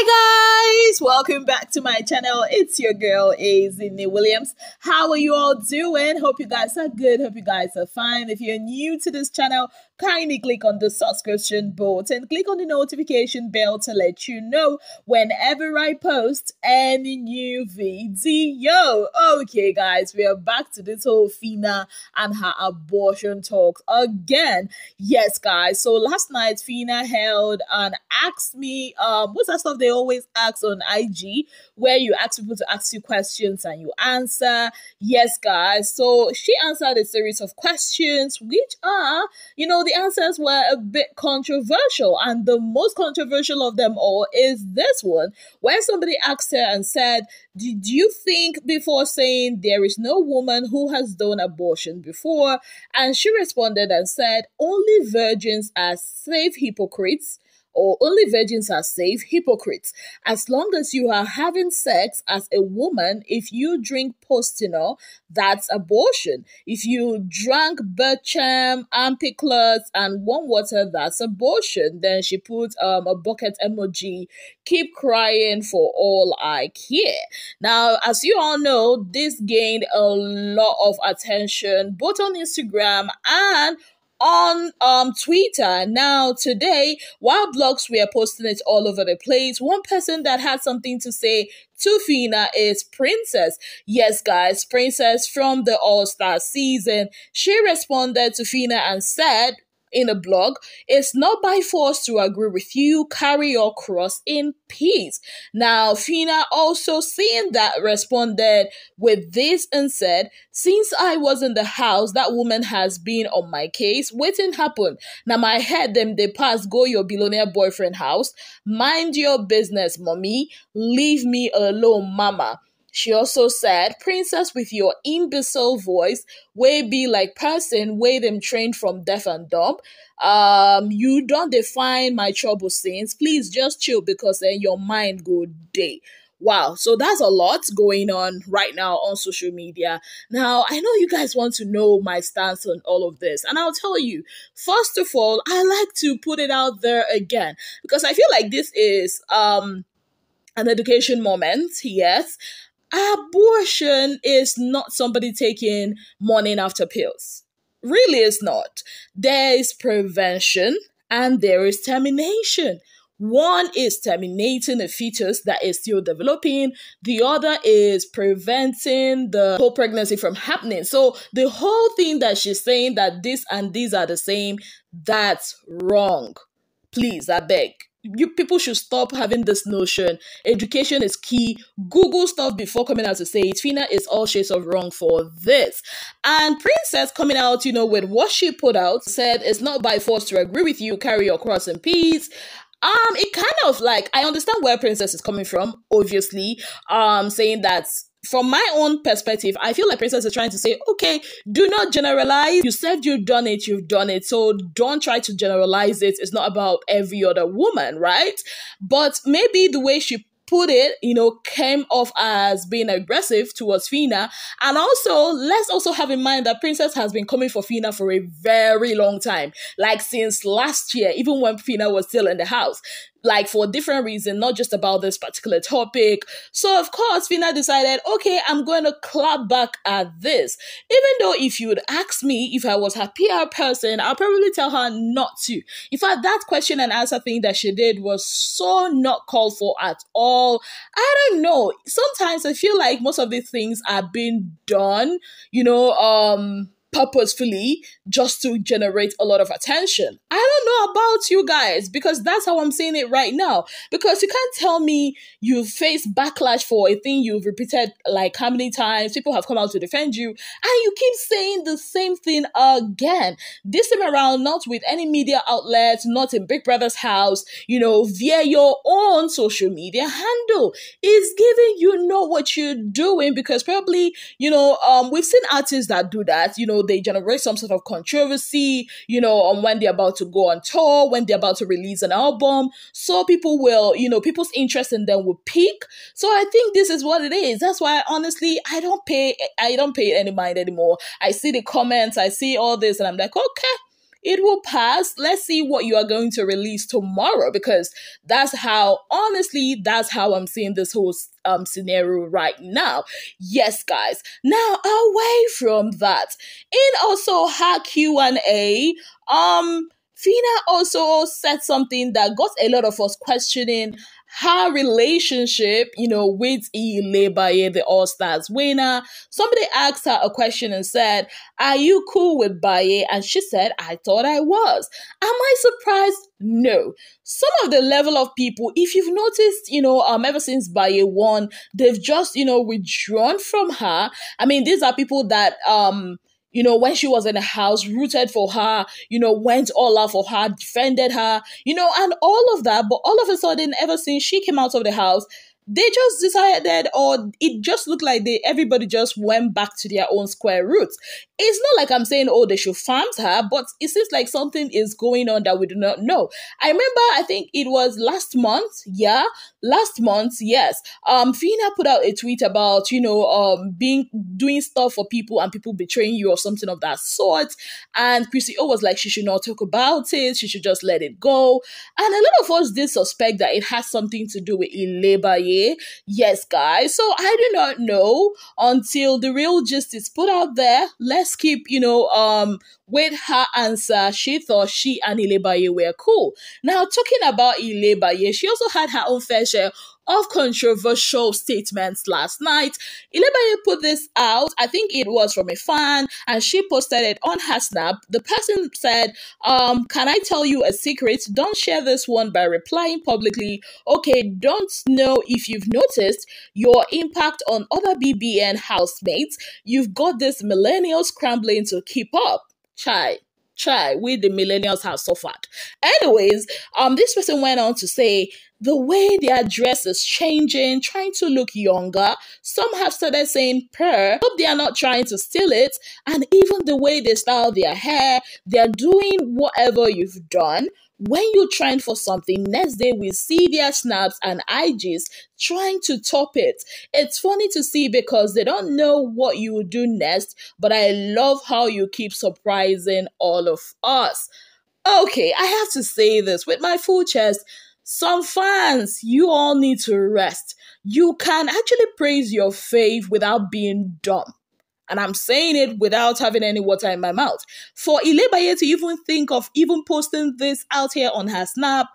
Hi guys, welcome back to my channel. It's your girl Ezinne Williams. How are you all doing? Hope you guys are good. Hope you guys are fine. If you're new to this channel, kindly click on the subscription button, click on the notification bell to let you know whenever I post any new video. Okay, guys, we are back to this whole Phyna and her abortion talk again. Yes, guys. So last night, Phyna held and asked me, um, what's that stuff they always ask on IG, where you ask people to ask you questions and you answer. Yes, guys. So she answered a series of questions, which are, you know, the answers were a bit controversial. And the most controversial of them all is this one, where somebody asked her and said, Did you think before saying there is no woman who has done abortion before? And she responded and said, Only virgins are safe hypocrites or only virgins are safe hypocrites. As long as you are having sex as a woman, if you drink Postinor, that's abortion. If you drank Bertram, Ampiclox, and warm water, that's abortion. Then she put um, a bucket emoji, keep crying for all I care. Now, as you all know, this gained a lot of attention both on Instagram and on um Twitter. Now today, while blogs were posting it all over the place, one person that had something to say to Phyna is Princess. Yes, guys, Princess from the All Star season. She responded to Phyna and said, in a blog, it's not by force to agree with you, carry your cross in peace. Now, Phyna also seeing that responded with this and said, Since I was in the house, that woman has been on my case. Waiting happen. Now my head them they pass go your billionaire boyfriend house. Mind your business, mommy. Leave me alone, mama. She also said, Princess with your imbecile voice, way be like person, way them trained from deaf and dumb. Um, you don't define my trouble sins. Please just chill because then your mind go day. Wow, so that's a lot going on right now on social media. Now, I know you guys want to know my stance on all of this, and I'll tell you. First of all, I like to put it out there again because I feel like this is um an education moment, yes, abortion is not somebody taking morning after pills. Really, it's not. There is prevention and there is termination. One is terminating a fetus that is still developing. The other is preventing the whole pregnancy from happening. So the whole thing that she's saying that this and these are the same, that's wrong. Please, I beg you people should stop having this notion. Education is key. Google stuff before coming out to say it. Phyna is all shades of wrong for this. And Princess coming out, you know, with what she put out, said it's not by force to agree with you, carry your cross in peace. Um, it kind of like I understand where Princess is coming from, obviously. Um, saying that from my own perspective, I feel like Princess is trying to say, okay, do not generalize. You said you've done it, you've done it. So don't try to generalize it. It's not about every other woman, right? But maybe the way she put it, you know, came off as being aggressive towards Phyna. And also, let's also have in mind that Princess has been coming for Phyna for a very long time, like since last year, even when Phyna was still in the house like for a different reason, not just about this particular topic. So of course, Phyna decided, okay, I'm going to clap back at this. Even though if you would ask me if I was her PR person, I'll probably tell her not to. In fact, that question and answer thing that she did was so not called for at all. I don't know. Sometimes I feel like most of these things are being done, you know, um, purposefully just to generate a lot of attention. I don't know about you guys because that's how I'm saying it right now. Because you can't tell me you face backlash for a thing you've repeated like how many times people have come out to defend you and you keep saying the same thing again. This time around, not with any media outlets, not in Big Brother's house, you know, via your own social media handle. It's giving you know what you're doing because probably, you know, um, we've seen artists that do that, you know, they generate some sort of controversy, you know, on when they're about to go on tour, when they're about to release an album. So people will, you know, people's interest in them will peak. So I think this is what it is. That's why honestly, I don't pay, I don't pay any mind anymore. I see the comments, I see all this, and I'm like, okay it will pass. Let's see what you are going to release tomorrow because that's how, honestly, that's how I'm seeing this whole um, scenario right now. Yes, guys. Now, away from that, in also her Q&A, um, Phyna also said something that got a lot of us questioning her relationship, you know, with Baye, the All Stars winner. Somebody asked her a question and said, Are you cool with Baye? And she said, I thought I was. Am I surprised? No. Some of the level of people, if you've noticed, you know, um, ever since Baye won, they've just, you know, withdrawn from her. I mean, these are people that um you know, when she was in the house, rooted for her, you know, went all out for her, defended her, you know, and all of that. But all of a sudden, ever since she came out of the house, they just decided or it just looked like they everybody just went back to their own square roots. It's not like i'm saying oh they should farm her but it seems like something is going on that we do not know. I remember i think it was last month yeah last month yes um Phyna put out a tweet about you know um being doing stuff for people and people betraying you or something of that sort. And Chrissy O was like she should not talk about it. She should just let it go. And a lot of us did suspect that it has something to do with Ile Yes, guys. So I do not know until the real gist is put out there. Let's keep, you know, um, with her answer, she thought she and Ilebaye were cool. Now, talking about Ilebaye, she also had her own fair share of controversial statements last night. Ilebaye put this out, I think it was from a fan, and she posted it on her snap. The person said, um, Can I tell you a secret? Don't share this one by replying publicly. Okay, don't know if you've noticed your impact on other BBN housemates. You've got this millennial scrambling to keep up. Chai try we the millennials have suffered anyways um this person went on to say the way their dress is changing, trying to look younger. Some have started saying per. Hope they are not trying to steal it. And even the way they style their hair, they're doing whatever you've done. When you trend for something, next day we see their snaps and IGs trying to top it. It's funny to see because they don't know what you will do next, but I love how you keep surprising all of us. Okay, I have to say this with my full chest. Some fans, you all need to rest. You can actually praise your faith without being dumb. And I'm saying it without having any water in my mouth. For Ilebaye to even think of even posting this out here on her snap,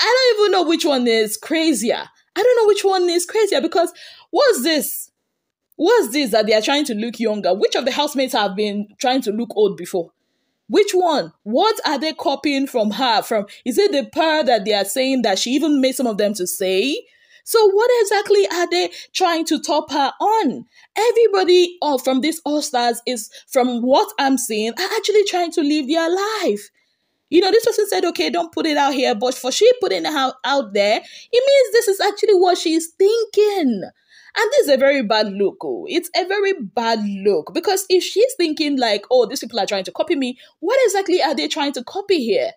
I don't even know which one is crazier. I don't know which one is crazier because what's this? What's this that they are trying to look younger? Which of the housemates have been trying to look old before? Which one? What are they copying from her? From is it the per that they are saying that she even made some of them to say? So what exactly are they trying to top her on? Everybody oh, from these all stars is, from what I'm seeing, are actually trying to live their life. You know, this person said, okay, don't put it out here, but for she putting it out, out there, it means this is actually what she's thinking. And this is a very bad look. Oh. It's a very bad look because if she's thinking like, oh, these people are trying to copy me, what exactly are they trying to copy here?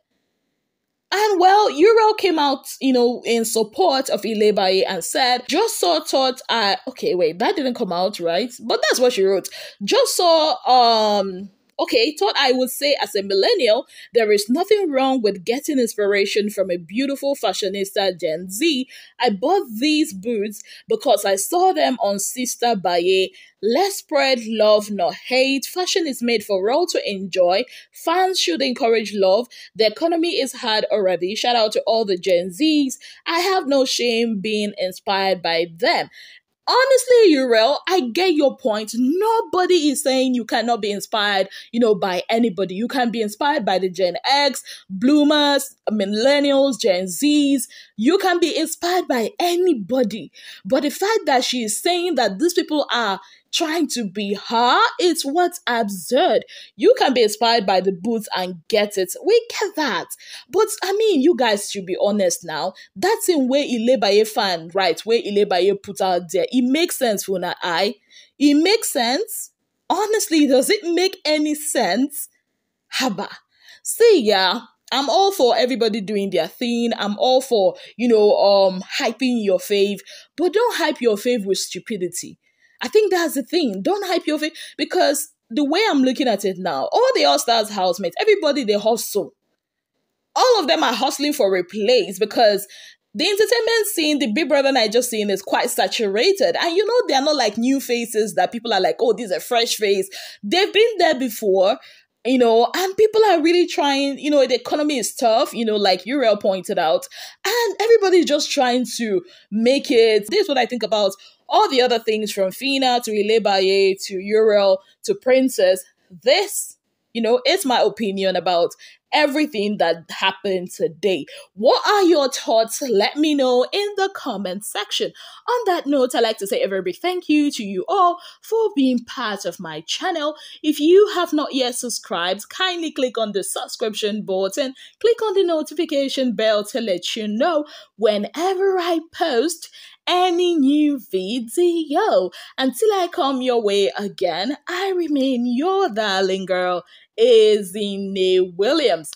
And well, Uriel came out, you know, in support of Ilebaye and said, just saw thought I okay, wait, that didn't come out, right? But that's what she wrote. Just saw um Okay, thought I would say as a millennial, there is nothing wrong with getting inspiration from a beautiful fashionista Gen Z. I bought these boots because I saw them on Sister Baye. Let's spread love, not hate. Fashion is made for all to enjoy. Fans should encourage love. The economy is hard already. Shout out to all the Gen Zs. I have no shame being inspired by them honestly, Uriel, I get your point. Nobody is saying you cannot be inspired, you know, by anybody. You can be inspired by the Gen X, Boomers, Millennials, Gen Zs. You can be inspired by anybody. But the fact that she is saying that these people are trying to be her. It's what's absurd. You can be inspired by the boots and get it. We get that. But I mean, you guys should be honest now. That's in way Ilebaye fan, right? Where Ilebaye put out there. It makes sense for an eye. It makes sense. Honestly, does it make any sense? Haba. See, yeah. I'm all for everybody doing their thing. I'm all for, you know, um, hyping your fave, but don't hype your fave with stupidity. I think that's the thing. Don't hype your face because the way I'm looking at it now, all the All Stars housemates, everybody they hustle. All of them are hustling for a place because the entertainment scene, the Big Brother Naija scene is quite saturated. And you know, they're not like new faces that people are like, oh, this is a fresh face. They've been there before, you know, and people are really trying, you know, the economy is tough, you know, like Uriel pointed out, and everybody's just trying to make it. This is what I think about all the other things from Phyna to Ilebaye to Uriel to Princess. This, you know, is my opinion about everything that happened today. What are your thoughts? Let me know in the comment section. On that note, I'd like to say a very big thank you to you all for being part of my channel. If you have not yet subscribed, kindly click on the subscription button, click on the notification bell to let you know whenever I post any new video. Until I come your way again, I remain your darling girl, Ezinne Williams.